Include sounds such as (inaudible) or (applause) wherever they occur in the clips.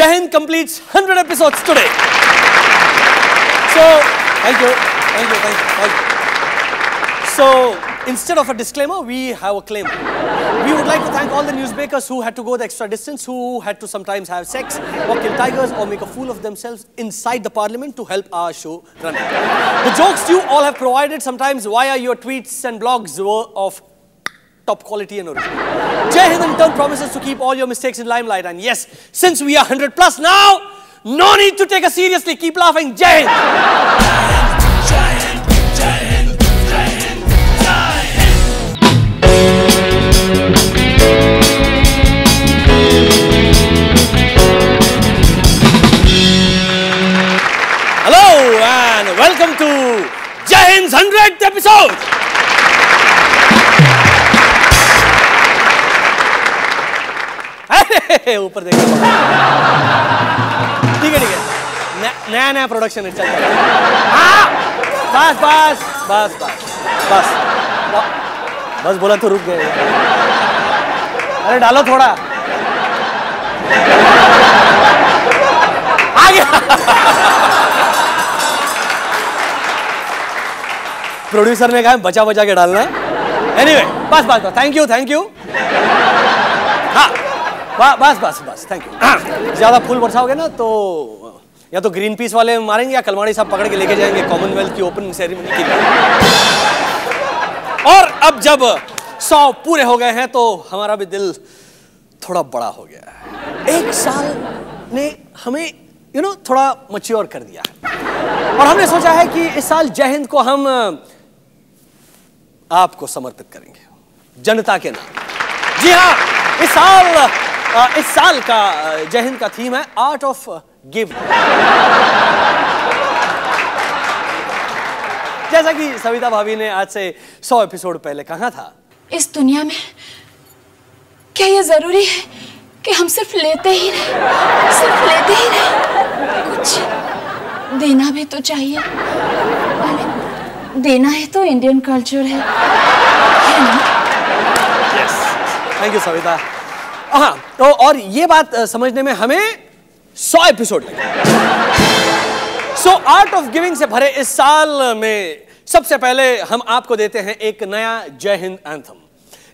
Jai Hind completes 100 episodes today. So, thank you, thank you, thank you, thank you. So, instead of a disclaimer, we have a claim. We would like to thank all the newsmakers who had to go the extra distance, who had to sometimes have sex, or kill tigers, or make a fool of themselves inside the parliament to help our show run. The jokes you all have provided sometimes via your tweets and blogs were of top quality and original. Jai Hind in turn promises to keep all your mistakes in limelight. And yes, since we are 100 plus now, no need to take us seriously. Keep laughing. Jai Hind. ऊपर देखो ठीक है ठीक है। नया नया production है चल। रहा है। हाँ, बस बस बस बस। बस बस बोला तो रुक गए। अरे डालो थोड़ा। आ गया। प्रोड्यूसर ने कहा बचा बचा के डालना है। एनीवे बस बस बस। थैंक यू थैंक यू हाँ। बस बस बस थैंक यू ज़्यादा फूल बरसाओगे ना तो या तो ग्रीन पीस वाले मारेंगे या कलमाड़ी साहब पकड़ के लेके जाएँगे कॉमनवेल्थ की ओपनिंग सेरेमनी के लिए. और अब जब सौ पूरे हो गए हैं तो हमारा भी दिल थोड़ा बड़ा हो गया एक साल ने हमें यू you नो know, थोड़ा मच्योर कर दिया है. और हमने सोचा है कि इस साल जय हिंद को हम आपको समर्पित करेंगे. जनता के नाम. जी हाँ इस साल अ, इस साल का जय हिंद का थीम है आर्ट ऑफ़ गिव जैसा कि सविता भाभी ने आज से सौ एपिसोड पहले कहा था। इस दुनिया में क्या ये ज़रूरी है कि हम सिर्फ़ लेते ही रहे? सिर्फ़ लेते ही रहे। कुछ देना भी तो चाहिए। देना है तो इंडियन कल्चर है। Thank you Savita. हाँ तो और ये बात समझने में हमें सौ एपिसोड लगे सो आर्ट ऑफ़ गिविंग से भरे इस साल में सबसे पहले हम आपको देते हैं एक नया जय हिंद एंथम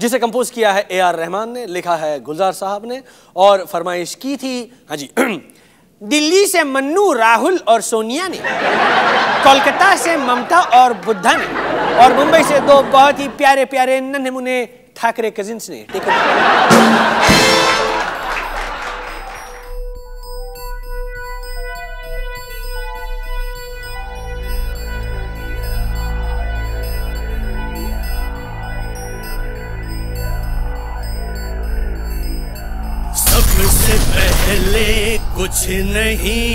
जिसे कंपोज किया है ए आर रहमान ने, लिखा है गुलजार साहब ने, और फरमाइश की थी हाँ जी, (clears throat) दिल्ली से मन्नू, राहुल और सोनिया ने, कोलकाता से ममता और बुद्धा ने, और मुंबई से दो बहुत ही प्यारे प्यारे नन्हे मुन्ने ठाकरे कजिन्स ने। टेक नहीं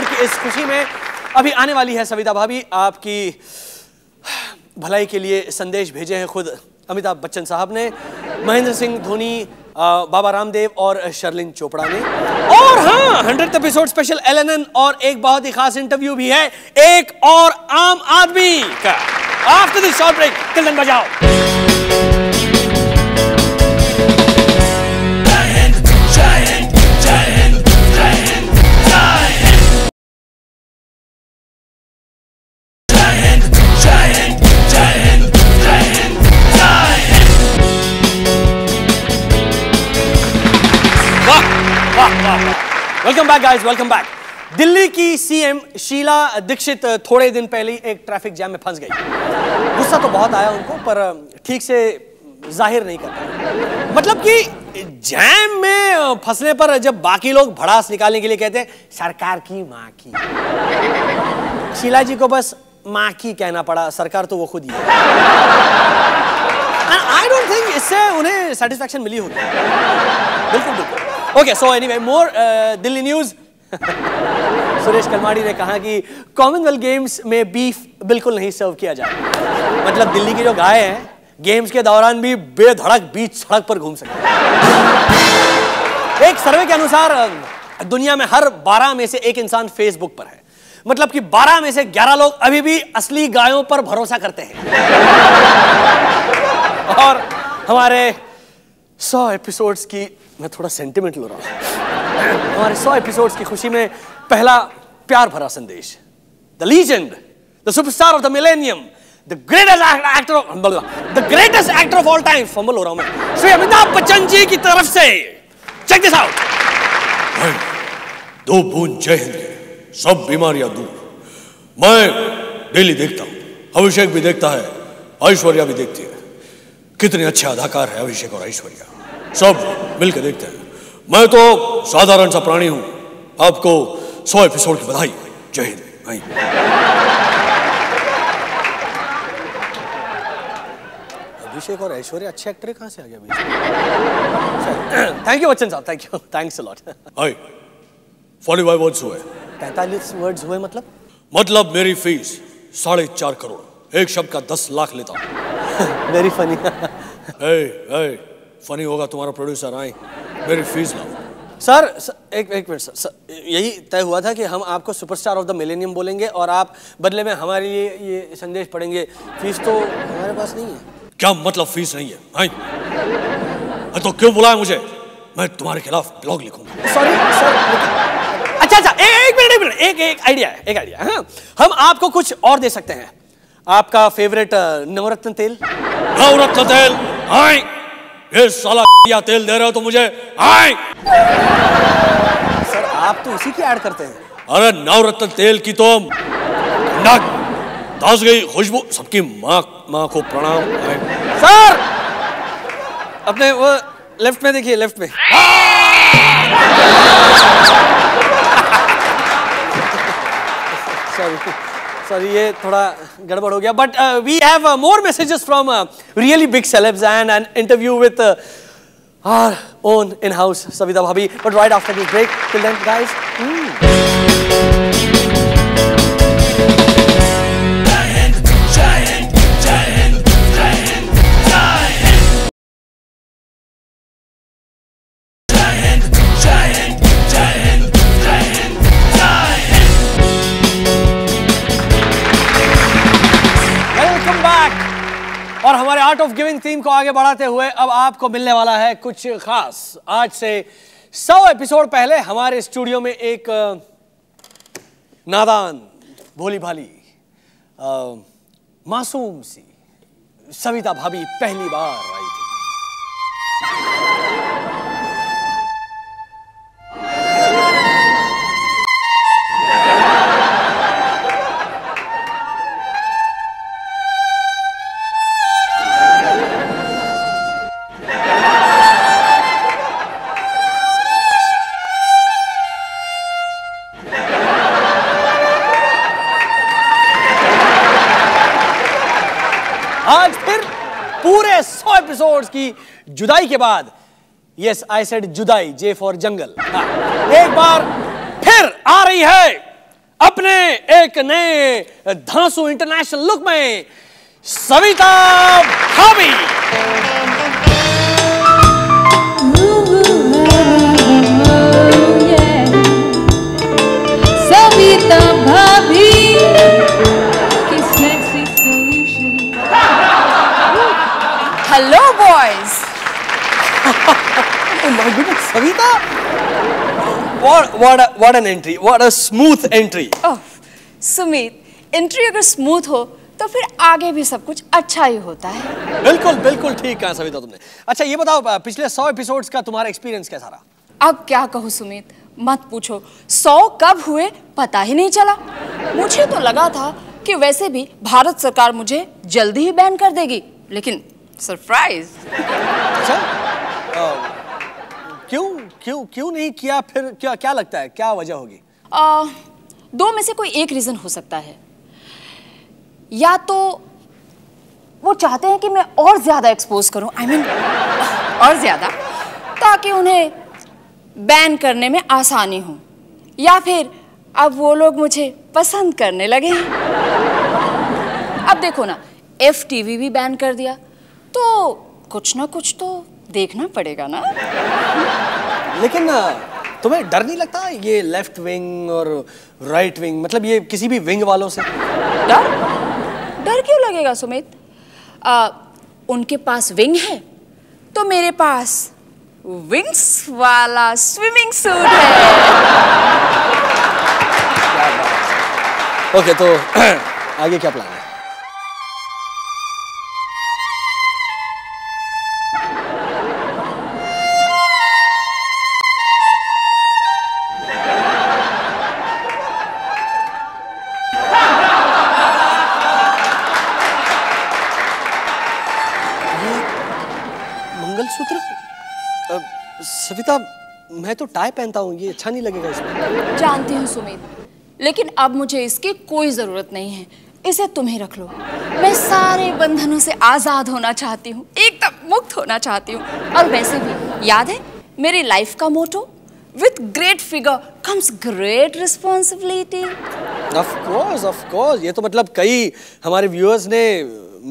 एपिसोड की इस खुशी में अभी आने वाली है सविता भाभी। आपकी भलाई के लिए संदेश भेजे हैं खुद अमिताभ बच्चन साहब ने। महेंद्र सिंह धोनी बाबा रामदेव और शर्लिन चोपड़ा ने। और हाँ हंड्रेड एपिसोड स्पेशल एलएनएन और एक बहुत ही खास इंटरव्यू भी है एक और आम आदमी का। आफ्टर दिस शॉर्ट ब्रेक बजाओ। की सीएम शीला दीक्षित थोड़े दिन पहले एक ट्रैफ़िक जैम में फंस गई। गुस्सा तो बहुत आया उनको, पर ठीक से ज़ाहिर नहीं कर पाए मतलब कि जैम में फंसने पर जब बाकी लोग भड़ास निकालने के लिए कहते हैं, सरकार की माँ की। शीला जी को बस माँ की कहना पड़ा, सरकार तो वो खुद ही है। आई डोंट थिंक इससे उन्हें सेटिस्फैक्शन मिली होगी। बिल्कुल बिल्कुल। Okay so anyway more Delhi news (laughs) Suresh Kalmadi ने कहा कि कॉमनवेल्थ गेम्स में बीफ बिल्कुल नहीं सर्व किया जाए मतलब दिल्ली की जो गाय हैं गेम्स के दौरान भी बेधड़क बीच सड़क पर घूम सकते एक सर्वे के अनुसार दुनिया में हर 12 में से एक इंसान फेसबुक पर है। मतलब कि 12 में से 11 लोग अभी भी असली गायों पर भरोसा करते हैं। (laughs) और हमारे 100 एपिसोड्स की, मैं थोड़ा सेंटिमेंटल हो रहा हूँ। हमारे सौ एपिसोड्स की खुशी में पहला प्यार भरा संदेश। The legend the superstar of the millennium the greatest actor of the greatest actor of all time fumble हो रहा हूँ मैं। श्री अमिताभ बच्चन जी की तरफ़ से चेक दिस आउट दो बूंद जय हिंद, सब बीमारियाँ दूर। मैं डेली देखता हूँ, अभिषेक भी देखता है, ऐश्वर्या भी देखती है। कितने अच्छे अदाकार है अभिषेक और ऐश्वर्या। सब मिलकर देखते हैं। मैं तो साधारण सा प्राणी हूँ। आपको सौ एपिसोड की बधाई। जय हिंद। अभिषेक और ऐश्वर्या अच्छे एक्टर कहाँ से आ गया थैंक यू बच्चन साहब। Thank you thanks a lot forty five words हुए। पैंतालीस वर्ड्स हुए मतलब? मतलब मेरी फ़ीस साढ़े चार करोड़। एक शब्द का दस लाख लेता हूँ। वेरी फनी ए, ए, फनी होगा तुम्हारा प्रोड्यूसर आए। मेरी फ़ीस लाओ। सर एक एक मिनट सर, सर यही तय हुआ था कि हम आपको सुपरस्टार ऑफ़ द मिलेनियम बोलेंगे और आप बदले में हमारे लिए ये संदेश पढ़ेंगे। फ़ीस तो हमारे पास नहीं है। क्या मतलब फ़ीस नहीं है? हैं? तो क्यों बुलाया मुझे? मैं तुम्हारे खिलाफ ब्लॉग लिखूँगा। सॉरी सर अच्छा अच्छा एक मिनट एक मिनट एक एक आइडिया है एक आइडिया है। हम आपको कुछ और दे सकते हैं। आपका फेवरेट नवरत्न तेल? नवरत्न तेल आए। ये साला या तेल दे रहे हो तो मुझे आए। सर आप तो इसी की ऐड करते हैं। अरे नवरत्न तेल की तो नाक दास गई खुशबू सबकी माँ माँ को प्रणाम। सर अपने वो लेफ़्ट में देखिए लेफ़्ट में। (laughs) सॉरी सॉरी, ये थोड़ा गड़बड़ हो गया। But we have more messages from really big celebs and an interview with our own in house Savita Bhabhi but right after this break till then guys art of giving theme को आगे बढ़ाते हुए अब आपको मिलने वाला है कुछ खास। आज से सौ एपिसोड पहले हमारे स्टूडियो में एक नादान भोली भाली मासूम सी, सविता भाभी पहली बार आई थी। जुदाई के बाद यस आई सेड जुदाई जे फॉर जंगल एक बार फिर आ रही है अपने एक नए धांसू इंटरनेशनल लुक में सविता भाभी। Savita! What, what, a, what an entry. What a smooth entry. Oh Sumit entry अगर स्मूथ हो तो फिर आगे भी सब कुछ अच्छा ही होता है। बिल्कुल बिल्कुल ठीक कहा सविता तुमने। अच्छा ये बताओ पिछले सौ एपिसोड्स का तुम्हारा एक्सपीरियंस कैसा रहा? अब क्या कहूँ सुमित मत पूछो। सौ कब हुए पता ही नहीं चला। मुझे तो लगा था कि वैसे भी भारत सरकार मुझे जल्दी ही बैन कर देगी लेकिन सरप्राइज़ अच्छा? क्यों क्यों नहीं किया फिर क्या क्या लगता है? क्या वजह होगी? आ, दो में से कोई एक रीजन हो सकता है। या तो वो चाहते हैं कि मैं और ज़्यादा एक्सपोज करूँ आई I मीन mean, और ज़्यादा ताकि उन्हें बैन करने में आसानी हो। या फिर अब वो लोग मुझे पसंद करने लगे हैं। अब देखो ना एफ़ टीवी भी बैन कर दिया तो कुछ ना कुछ तो देखना पड़ेगा ना। लेकिन तुम्हें डर नहीं लगता ये लेफ़्ट विंग और राइट विंग मतलब ये किसी भी विंग वालों से? डर? डर क्यों लगेगा सुमित? आ, उनके पास विंग है तो मेरे पास विंग्स वाला स्विमिंग सूट है। ओके तो (clears throat) आगे क्या प्लान है? सविता मैं तो टाई पहनता हूँ ये अच्छा नहीं लगेगा इसमें। जानती हूँ सुमित लेकिन अब मुझे इसकी कोई ज़रूरत नहीं है। इसे तुम ही रख लो। मैं सारे बंधनों से आज़ाद होना चाहती हूँ एकदम मुक्त होना चाहती हूँ। और वैसे भी याद है मेरी लाइफ का motto with great figure comes great responsibility of course of course ये तो मतलब कई हमारे व्यूअर्स ने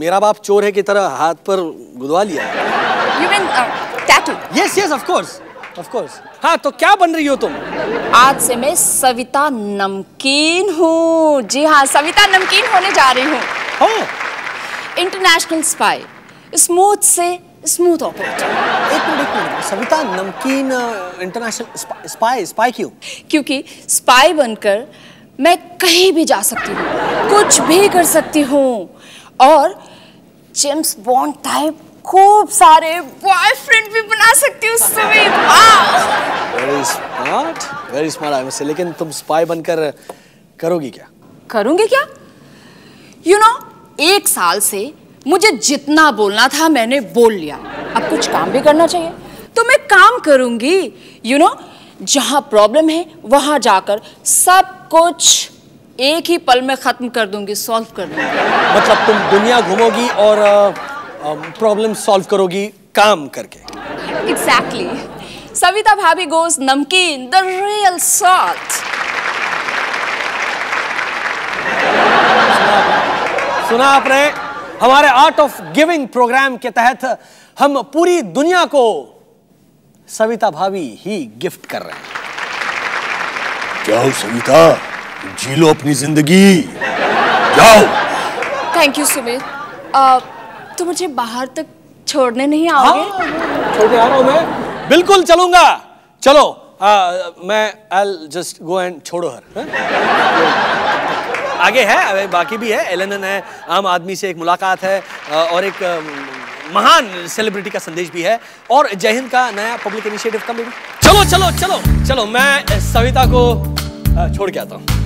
मेरा बाप चोर है की तरह हाथ पर गुदवा लिया। You mean tattoo yes yes of course of course हाँ तो क्या बन रही हो तुम? आज से मैं सविता नमकीन हूँ। जी हाँ सविता नमकीन होने जा रही हूँ। हाँ? इंटरनेशनल स्पाई स्मूथ से स्मूथ ऑपरेटर एक मिनट एक मिनट। सविता नमकीन इंटरनेशनल स्पाई स्पाई क्यों? क्योंकि स्पाई बनकर मैं कहीं भी जा सकती हूँ कुछ भी कर सकती हूँ। और जेम्स बॉन्ड टाइप खूब सारे बॉयफ्रेंड भी बना सकती हूँ वाह very smart very smart I say लेकिन तुम स्पाई बनकर करोगी क्या? करूँगी क्या? यू you नो know, एक साल से मुझे जितना बोलना था मैंने बोल लिया। अब कुछ काम भी करना चाहिए। तो मैं काम करूँगी यू नो जहाँ प्रॉब्लम है वहाँ जाकर सब कुछ एक ही पल में खत्म कर दूँगी सॉल्व कर दूँगी। मतलब तुम दुनिया घूमोगी और प्रॉब्लम सॉल्व करोगी काम करके। एग्जैक्टली सविता भाभी गोज नमकीन द रियल सॉल्ट सुना आपने हमारे आर्ट ऑफ़ गिविंग प्रोग्राम के तहत हम पूरी दुनिया को सविता भाभी ही गिफ्ट कर रहे हैं। जाओ सविता जी लो अपनी ज़िंदगी। जाओ। थैंक यू सुमित अ, तो मुझे बाहर तक छोड़ने नहीं आओगे? छोटे आ रहा हूँ मैं। बिल्कुल चलूँगा। चलो आ, मैं आई जस्ट गो एंड छोड़ो हर आगे है बाकी भी है। एलन है आम आदमी से एक मुलाकात है और एक महान सेलिब्रिटी का संदेश भी है। और जय हिंद का नया पब्लिक इनिशिएटिव का भी चलो चलो चलो चलो मैं सविता को छोड़ के आता हूँ।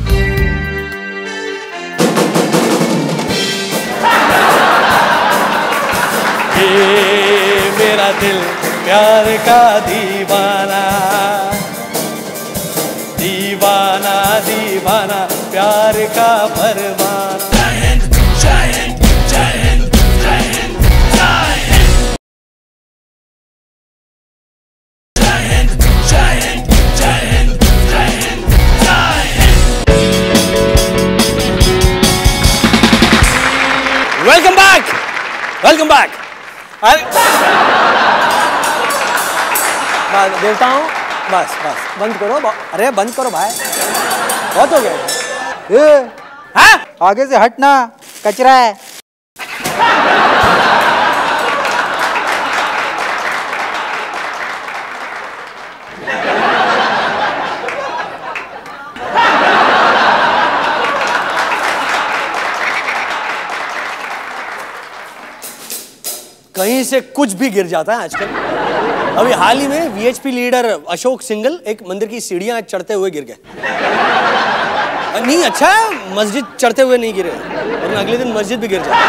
ये मेरा दिल प्यार का दीवाना। दीवाना दीवाना प्यार का परवाना Welcome back! अरे बस देवता हूँ। बस बस। बंद करो अरे बंद करो भाई। बहुत हो गया। ए, हाँ। आगे से हटना कचरा है। कहीं से कुछ भी गिर जाता है आजकल। अभी हाल ही में वीएचपी लीडर अशोक सिंगल एक मंदिर की सीढ़ियाँ चढ़ते हुए गिर गए। नहीं अच्छा मस्जिद चढ़ते हुए नहीं गिरे, वरना अगले दिन मस्जिद भी गिर जाए (laughs)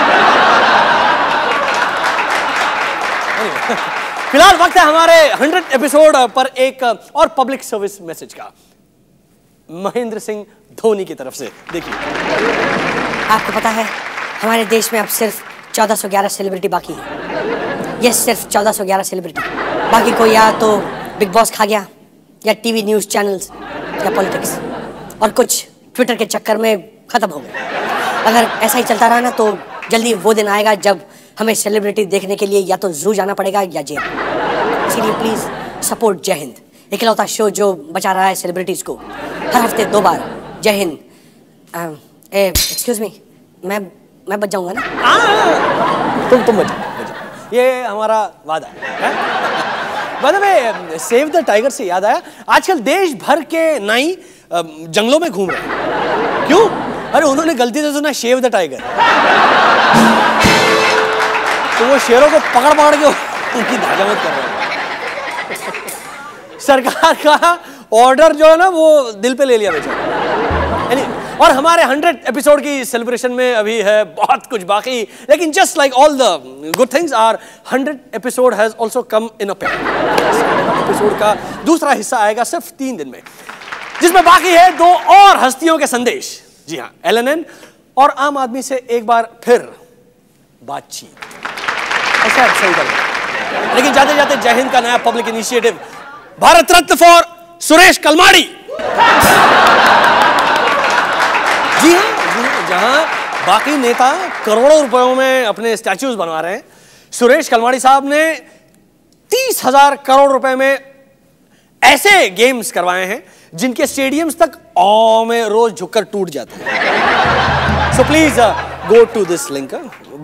फ़िलहाल वक्त है हमारे हंड्रेड एपिसोड पर एक और पब्लिक सर्विस मैसेज का। महेंद्र सिंह धोनी की तरफ़ से, देखिए। आपको पता है, हमारे देश में अब सिर्फ़ 1411 सेलिब्रिटी बाकी है। ये सिर्फ़ 1411 सेलिब्रिटी बाकी कोई या तो बिग बॉस खा गया, या टीवी न्यूज़ चैनल्स या पॉलिटिक्स और कुछ ट्विटर के चक्कर में ख़त्म हो गए। अगर ऐसा ही चलता रहा ना तो जल्दी वो दिन आएगा जब हमें सेलिब्रिटी देखने के लिए या तो जू जाना पड़ेगा या जेल। इसीलिए प्लीज़ सपोर्ट जय हिंद इकलौता शो जो बचा रहा है सेलिब्रिटीज़ को। हर हफ़्ते दो बार। जय हिंद एक्सक्यूज मी मैं मैं बच जाऊँगा ना? तुम तुम बचो। बचो ये हमारा वादा है मतलब सेव द टाइगर से याद आया आजकल देश भर के नाई जंगलों में घूम रहे हैं। क्यों? अरे उन्होंने गलती से सुना शेव द टाइगर तो वो शेरों को पकड़ पकड़ के उनकी धाजामत कर रहे हैं। सरकार का ऑर्डर जो है ना वो दिल पे ले लिया बेचारा। और हमारे हंड्रेड एपिसोड की सेलिब्रेशन में अभी है बहुत कुछ बाकी। लेकिन just like all the good things are hundred episode has also come in a episode का दूसरा हिस्सा आएगा सिर्फ़ तीन दिन में। जिसमें बाकी है दो और हस्तियों के संदेश। जी हाँ एल और आम आदमी से एक बार फिर बातचीत। ऐसा सही कर लेकिन जाते जाते जय हिंद का नया public initiative Bharat Ratna for Suresh Kalmadi. जहाँ बाकी नेता करोड़ों रुपयों में अपने स्टैच्यूज बनवा रहे हैं। सुरेश कलमाड़ी साहब ने तीस हज़ार करोड़ रुपए में ऐसे गेम्स करवाए हैं, जिनके स्टेडियम्स तक औ में रोज झुककर टूट जाते हैं। So please go to this link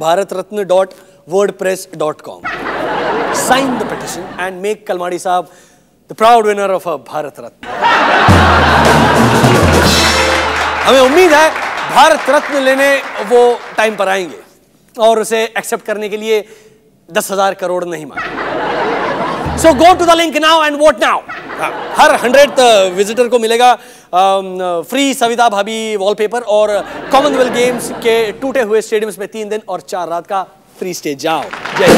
Bharat Ratna dot WordPress dot com sign the petition and make Kalmadi साहब the proud winner of a Bharat Ratna हमें उम्मीद है भारत रत्न लेने वो टाइम पर आएँगे और उसे एक्सेप्ट करने के लिए दस हज़ार करोड़ नहीं मांगे। So go to the link now and vote now her hundred visitor को मिलेगा फ्री सविता भाभी वॉलपेपर और कॉमनवेल्थ गेम्स के टूटे हुए स्टेडियम्स में तीन दिन और चार रात का फ्री स्टेज जाओ। जय